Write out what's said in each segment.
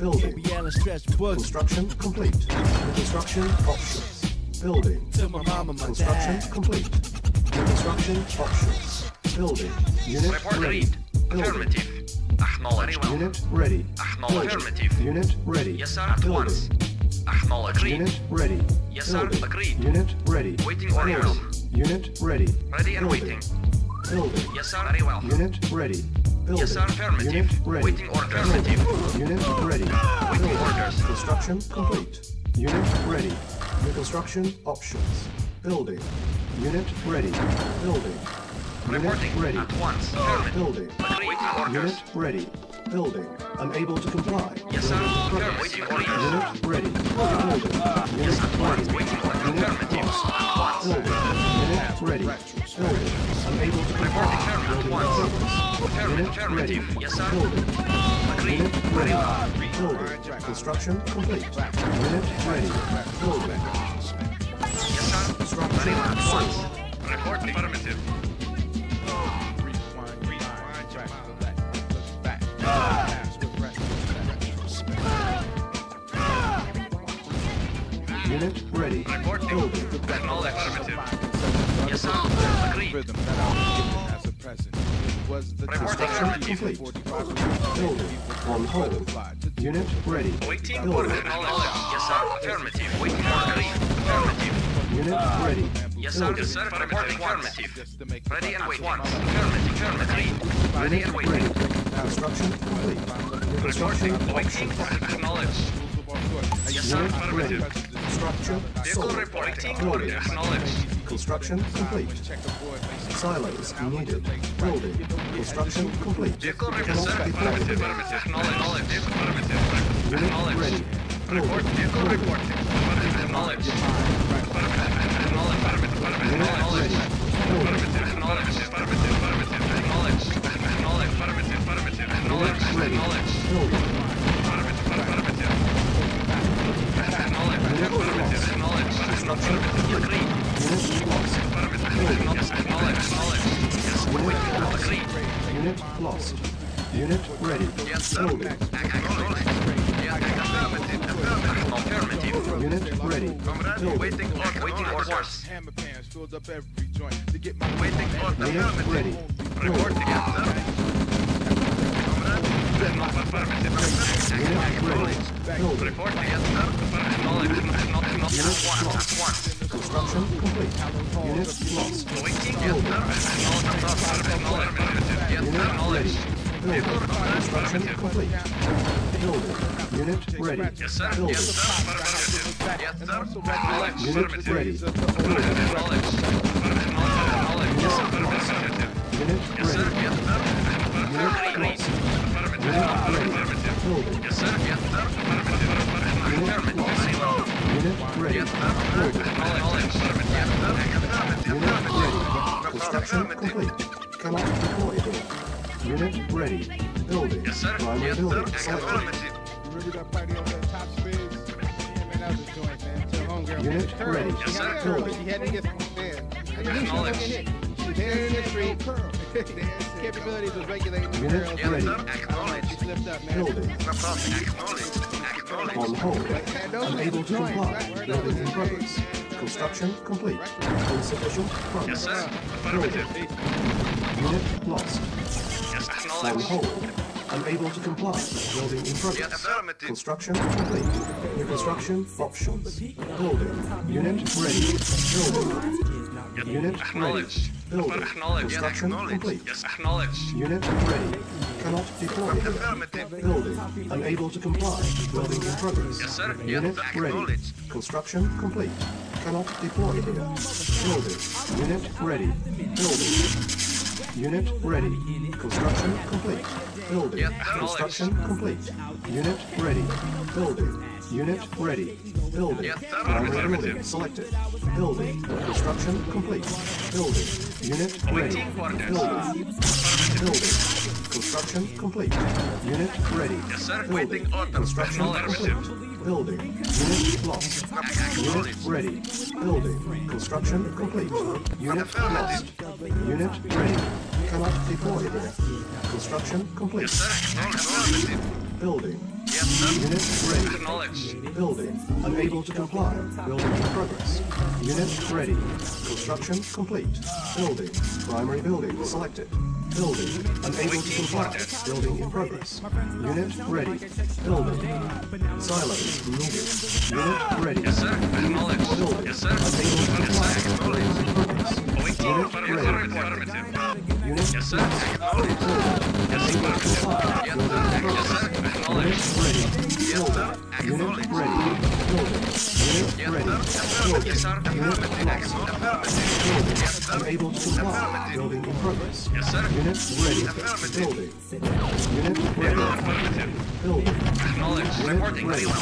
Building. BBL and stretch books Construction complete. Construction options. Building. to my mama, my Construction dad. complete. Construction options. Building. Unit Report ready. read. Building. Affirmative. Acknowledge. Unit ready. Acknowledge. Building. Affirmative. Unit ready. Yes, sir. At Building. once. Acknowledge. Agreed. Unit ready. Yes, sir. Building. Agreed. Unit ready. Waiting orders. Unit ready. Ready and Building. waiting. Building. Yes, sir. Very well. Unit ready. Building. Yes, sir. Affirmative. Unit ready. Waiting order. Affirmative. Unit ready. Waiting Building. orders. Construction complete. Unit ready. Reconstruction options. Building. Unit ready. Building. Unit Reporting. ready. At once. Affirmative. Building. Waiting orders. Unit ready. Building. Unable to comply. Yes, sir. Building Affirmative. progress. Waiting orders. Unit ready. Yes, Unit at once. ready. Waiting order. Unit Affirmative. lost. Once. Unit ready. Building. Unable to comply. Reporting. Once. Affirmative. Unit ready. Affirmative. Yes, sir. Building. Agreed. Very ready. well. Building. Construction complete. Unit ready. Building. Yes, sir. Construction Very well. At once. Reporting. Affirmative. Ready. Reporting. Building. Acknowledge. Affirmative. Yes, sir. Agreed. rhythm that I was given as a present. It was the Reporting complete. Building. On hold. Unit ready. Waiting Building. order. Yes, sir. Affirmative. Waiting order. Agreed. Affirmative. Unit ready. Yes, sir. Yes, sir. Reporting. Affirmative. to make Ready and the waiting. Affirmative. Affirmative. Ready and ready. waiting. Construction complete. Reconstruction Reporting. Waiting. options. Acknowledge. Yes, sir. Affirmative. Structure reporting. Building. Acknowledge. Construction complete. Silos needed. Building. Construction complete. Vehicle reporting. deploy. Affirmative. Acknowledge. Affirmative. Unit Acknowledge. ready. Report. Vehicle reporting. Acknowledge. Acknowledge. Affirmative. Unit Unit ready. Yes, sir. Yeah, affirmative. Affirmative. Affirmative. Unit ready. Comrade, Building. waiting or waiting orders. Hammer pans filled up every joint to get my Waiting order. Unit ready. Reporting. Yes, sir. Comrade, affirmative. Unit ready. Building. Reporting. Yes, sir. Acknowledge. Acknowledge. Acknowledge. At once. Once. Construction complete. Unit lost. Waiting. Yes, sir. Acknowledge. Affirmative. Yes, sir. Unit Acknowledge. ready. Building. Construction complete. Building. Unit ready. Yes, sir. Building. Yes, sir. Yes, sir. Unit ready. Unit ready. Unit. Ready. Unit ready. Construction complete. Cannot deploy. Unit ready. Building. Yes, sir. Primary Yes, building sir. selected. Affirmative. Remember that party over at Top Spiz? Yeah, man, that was a joint, man. Till homegirl Unit hit the curb. ready. She Yes, had sir. a curb, but Building. she had to get there. I knew she was Acknowledge. gonna get hit. She was dancing in the street. Capabilities was regulating the Unit girls. Yes, ready. sir. Acknowledge. She slipped up, man. Building. No problem. Acknowledge. Acknowledge. On hold. Man, those Unable was to joints, comply. right? That Building was in the progress. Construction complete. Insufficient Yes, funds. sir. Affirmative. Unit lost. Acknowledge. hold. Unable to comply. Building in progress. Construction complete. New construction options. Building. Unit ready. Building. Unit ready. Building. Construction complete. Unit ready. Cannot deploy Building. Unable to comply. Building in progress. Yes, sir. Yes, Unit ready. Construction complete. Cannot deploy here. Building. Unit ready. Building. Unit ready. Construction complete. Building. Acknowledge. Construction complete. Unit ready. Building. Unit ready. Building. Sir. Building selected. Building. Construction complete. Building. Unit ready. Building. Building. Construction complete. Unit ready. Yes, sir. Building. Construction complete. Building. Unit lost. Unit ready. Building. Construction complete. Unit lost. Unit ready. Cannot deploy here. Construction complete. Yes, sir. Affirmative. Building. Yes, sir. Unit ready. Acknowledged. Building. Unable to comply. Building in progress. Unit ready. Construction complete. Building. Primary building selected. Building. Unable to comply. Building in progress. Unit ready. Building. Silos needed. Unit ready. Yes, sir. Acknowledged. Building. Yes, sir. Unable to comply. Building in progress. Unit ready. Affirmative. Unit Yes, sir. Acknowledged. Yes, Unable to affirmative. comply. Yes, Building in sir. Yes, progress. sir. Unit Acknowledged. Ready. Yes. Unit Acknowledged. ready. Building. Yes, sir. Unable to. Affirmative. Building in progress. Yes, sir. Unit ready. Building. Unit ready. Building. Acknowledged. Reporting. ready. Unit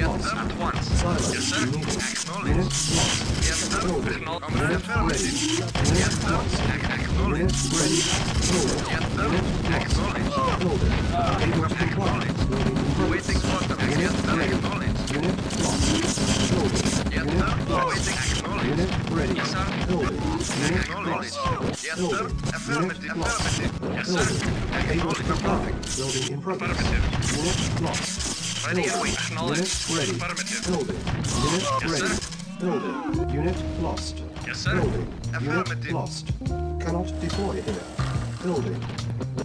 lost. At once. Silos Yes, sir. Acknowledged. Unit lost. Yes, sir. Building. Unit ready. Yes, sir. Acknowledged. Unit ready. Building. Yes, sir. Acknowledged. Building. Unable to comply. Building in progress. Awaiting order. Unit Yes, sir. Acknowledged. Unit lost. Building. Yes, Unit sir. lost. Awaiting. Unit ready. Yes, sir. Building. Unit lost. Yes, sir. Affirmative. Unit. Affirmative. Yes, sir. Able to comply. Building in progress. Affirmative. Unit lost. Ready. Acknowledged. Unit ready. Affirmative. Building. Unit Yes, sir. Building. Unit lost. Yes, sir. Building. Unit lost. Cannot deploy here. Building.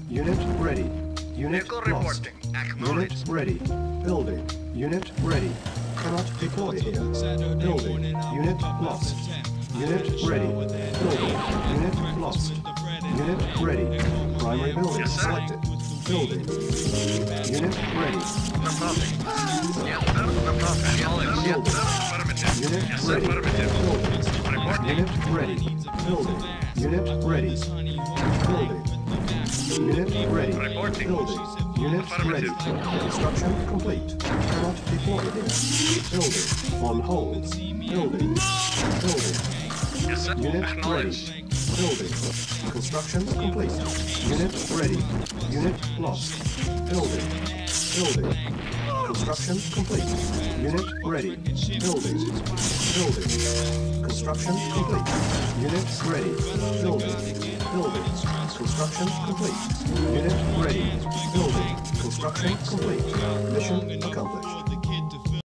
Unit ready. Unit Vehicle lost. reporting. Unit ready. Building. Unit ready. Cannot deploy here. Building. Unit lost. Unit ready. Building. Unit lost. Unit ready. Primary building selected. Building. Unit ready. No problem. Yes, sir. No problem. Acknowledged. Yes, sir. Affirmative. Unit ready. Building. Unit ready. Building. Unit ready. Building. Unit ready. Building. Unit ready. Construction complete. Cannot deploy. Building. On hold. Building. Building. Unit ready. Building. Construction complete. Unit ready. Unit lost. Building. Building. Construction complete. Unit ready. Building. Building. Construction complete. Unit ready. Building. Building. Construction complete. Unit ready. Building. Construction complete. Mission accomplished.